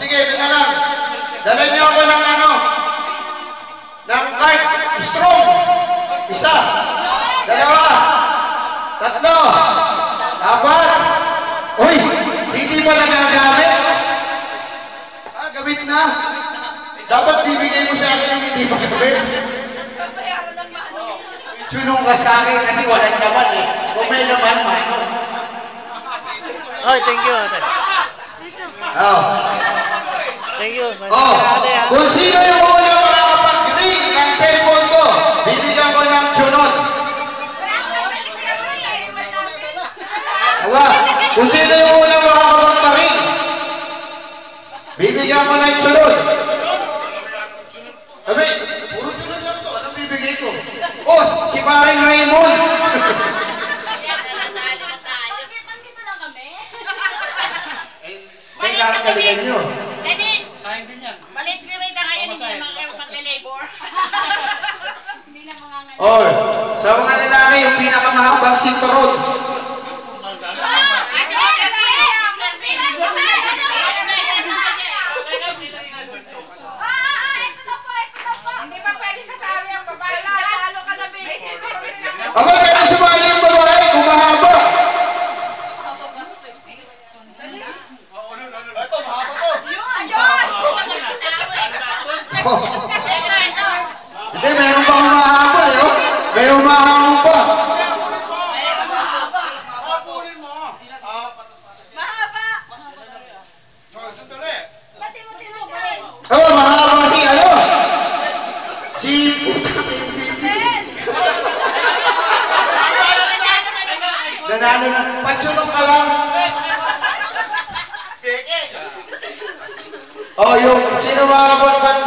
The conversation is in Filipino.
sige, ito na lang. Dala niyo ako ng ano, ng card, strong. Isa, dalawa, tatlo, apat. Uy, hindi pa nagagamit. Ah, gamit na. Dapat bibigay mo sa akin yung hindi pa gamit. Sunong ka sa akin kasi walang laman eh. Kung may laman, mano. Oh, thank you. Oh. Thank you. Oh, Ate, ah. kung sino yung unang makakapag-ring ng cellphone ko, bibigyan ko ng sunod. Awa, kung sino yung unang makakapag-ring, bibigyan ko ng sunod. Sabi, puro sunod lang to. Anong bibigay ko? Oh, si paring Raymond. Kailangan galingan nyo. Dennis! Malit ni Rita ngayon, hindi naman kayo magle-labor. Hindi na mga nga. Oh, sa mga lalaki, yung pinakamahabang sinturon. Hindi pa pwede kasali ang babae. Talo ka na, baby. Aba, pero sumali yung babae, kung mahaba. Oh. Hindi, meron pa humahabol eh. oh. May humahabol pa. Oh, mahaba si ano? Si... Nanalo na. Patsulong ka lang. Oh, yung sino mga